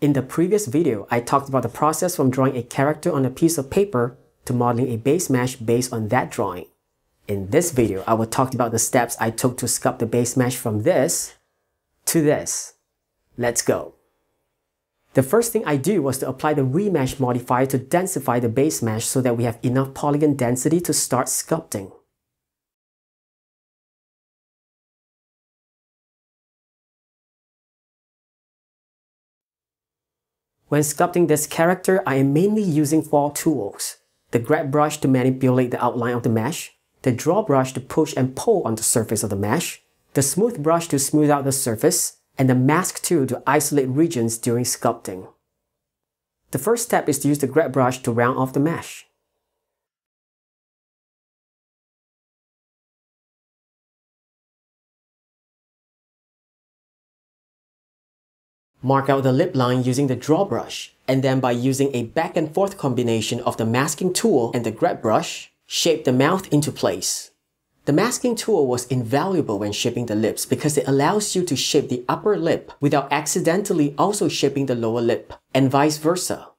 In the previous video, I talked about the process from drawing a character on a piece of paper to modeling a base mesh based on that drawing. In this video, I will talk about the steps I took to sculpt the base mesh from this to this. Let's go. The first thing I do was to apply the remesh modifier to densify the base mesh so that we have enough polygon density to start sculpting. When sculpting this character, I am mainly using four tools. The grab brush to manipulate the outline of the mesh, the draw brush to push and pull on the surface of the mesh, the smooth brush to smooth out the surface, and the mask tool to isolate regions during sculpting. The first step is to use the grab brush to round off the mesh. Mark out the lip line using the draw brush, and then by using a back and forth combination of the masking tool and the grab brush, shape the mouth into place. The masking tool was invaluable when shaping the lips because it allows you to shape the upper lip without accidentally also shaping the lower lip, and vice versa.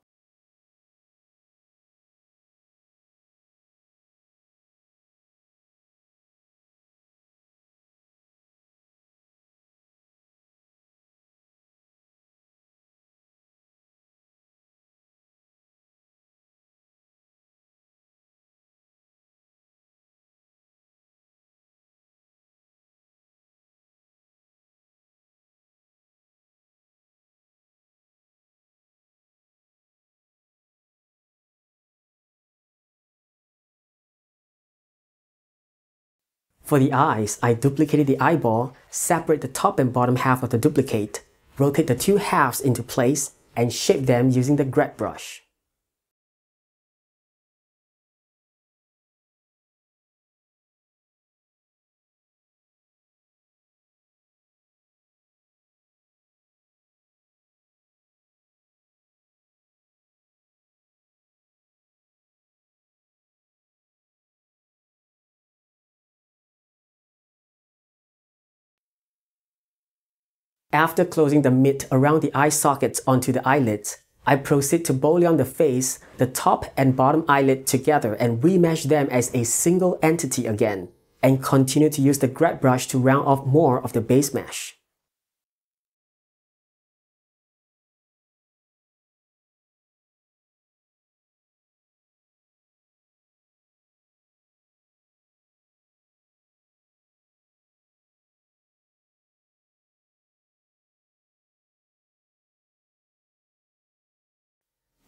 For the eyes, I duplicated the eyeball, separate the top and bottom half of the duplicate, rotate the two halves into place, and shape them using the grab brush. After closing the mitt around the eye sockets onto the eyelids, I proceed to boolean the face, the top and bottom eyelid together and remesh them as a single entity again, and continue to use the grab brush to round off more of the base mesh.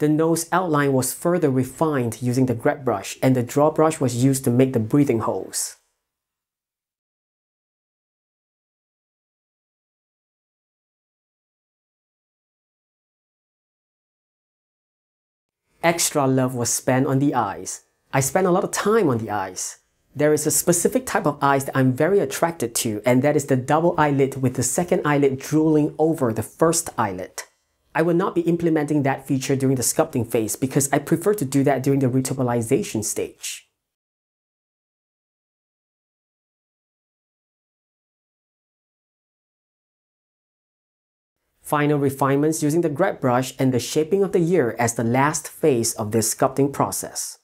The nose outline was further refined using the grab brush and the draw brush was used to make the breathing holes. Extra love was spent on the eyes. I spent a lot of time on the eyes. There is a specific type of eyes that I'm very attracted to and that is the double eyelid with the second eyelid drooling over the first eyelid. I will not be implementing that feature during the sculpting phase because I prefer to do that during the retopolization stage. Final refinements using the grab brush and the shaping of the ear as the last phase of this sculpting process.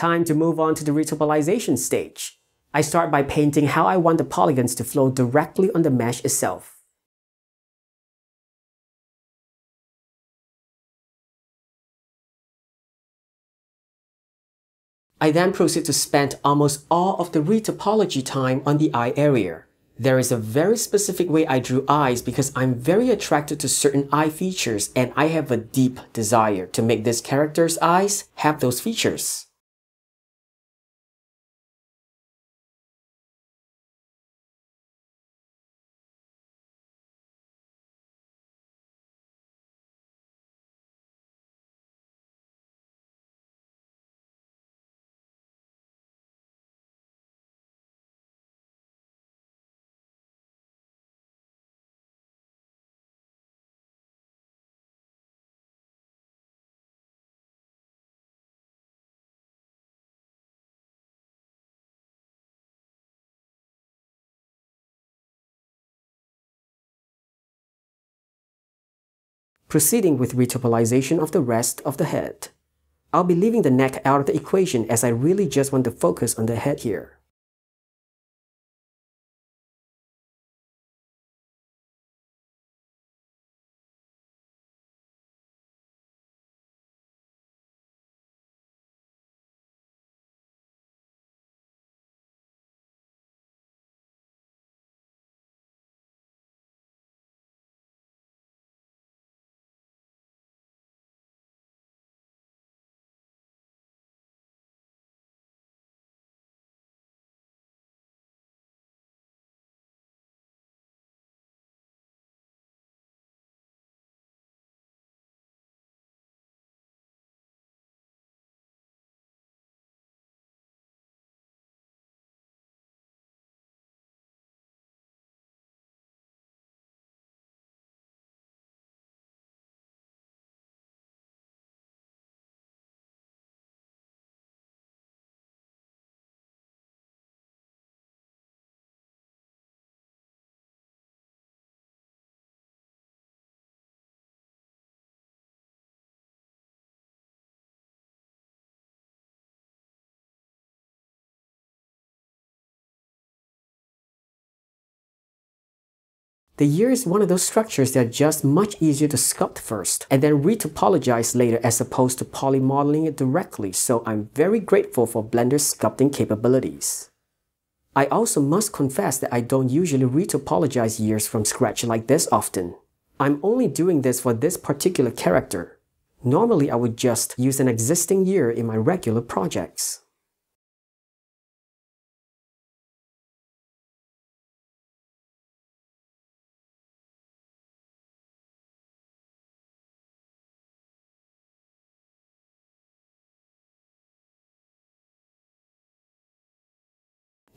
Time to move on to the retopolization stage. I start by painting how I want the polygons to flow directly on the mesh itself. I then proceed to spend almost all of the retopology time on the eye area. There is a very specific way I drew eyes because I'm very attracted to certain eye features and I have a deep desire to make this character's eyes have those features. Proceeding with retopolization of the rest of the head. I'll be leaving the neck out of the equation as I really just want to focus on the head here. The ear is one of those structures that are just much easier to sculpt first and then retopologize later as opposed to polymodeling it directly, so I'm very grateful for Blender's sculpting capabilities. I also must confess that I don't usually retopologize ears from scratch like this often. I'm only doing this for this particular character. Normally I would just use an existing ear in my regular projects.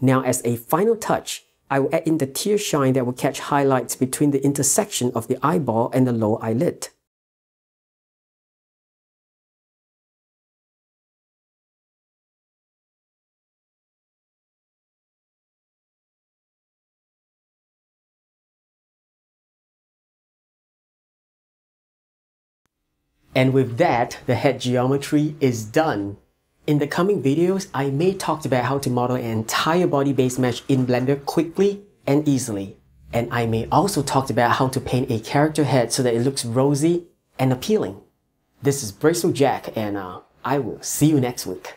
Now as a final touch, I will add in the tear shine that will catch highlights between the intersection of the eyeball and the lower eyelid. And with that, the head geometry is done. In the coming videos, I may talk about how to model an entire body base mesh in Blender quickly and easily. And I may also talk about how to paint a character head so that it looks rosy and appealing. This is Bracer Jack and uh, I will see you next week.